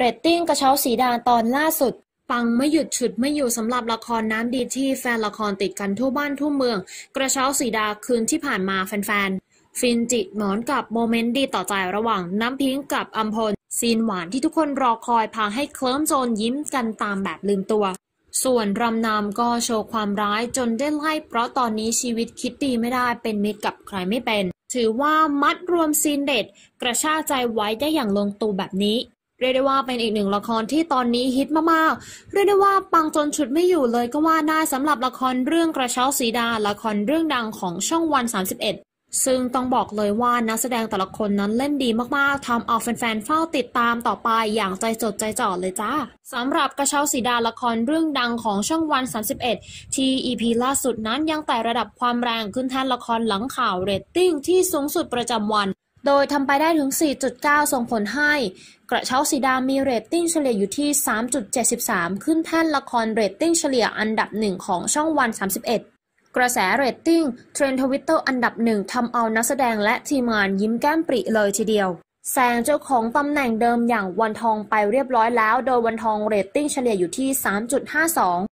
เรตติ้งกระเช้าสีดาตอนล่าสุด ปังไม่หยุดฉุดไม่อยู่สำหรับละครน้ำดีที่แฟนละครติดกันทั่วบ้านทั่วเมือง กระเช้าสีดาคืนที่ผ่านมาแฟนๆ ฟินจิกหมอนกับโมเมนต์ดีต่อใจระหว่างน้ำพิงกับอัมพล ซีนหวานที่ทุกคนรอคอยพาให้เคลิ้มจนยิ้มกันตามแบบลืมตัวส่วนรำนำก็โชว์ความร้ายจนได้ไล่เพราะตอนนี้ชีวิตคิดดีไม่ได้เป็นมิตรกับใครไม่เป็น ถือว่ามัดรวมซีนเด็ด กระชากใจไว้ได้อย่างลงตัวแบบนี้ เรียกได้ว่าเป็นอีกหนึ่งละครที่ตอนนี้ฮิตมากๆ เรียกได้ว่าปังจนฉุดไม่อยู่เลยก็ว่าได้สำหรับละครเรื่องกระเช้าสีดา ละครเรื่องดังของช่องวัน 31 ซึ่งต้องบอกเลยว่านักแสดงแต่ละคนนั้นเล่นดีมากๆทำเอาแฟนๆเฝ้าติดตามต่อไปอย่างใจจดใจจ่อเลยจ้าสำหรับกระเช้าสีดาละครเรื่องดังของช่องวัน 31 ที่ EP ล่าสุดนั้นยังไต่ระดับความแรงขึ้นแท่นละครหลังข่าวเรตติ้งที่สูงสุดประจำวัน โดยทำไปได้ถึง 4.9 ส่งผลให้ กระเช้าสีดามีเรตติ้งเฉลี่ยอยู่ที่ 3.73 ขึ้นแท่นละครเรตติ้งเฉลี่ยอันดับหนึ่งของช่องวัน 31 กระแสเรตติ้งเทรนด์ทวิตเตอร์อันดับหนึ่งทำเอานักแสดงและทีมงานยิ้มแก้มปริเลยทีเดียวแซงเจ้าของตำแหน่งเดิมอย่างวันทองไปเรียบร้อยแล้ว โดยวันทองเรตติ้งเฉลี่ยอยู่ที่ 3.52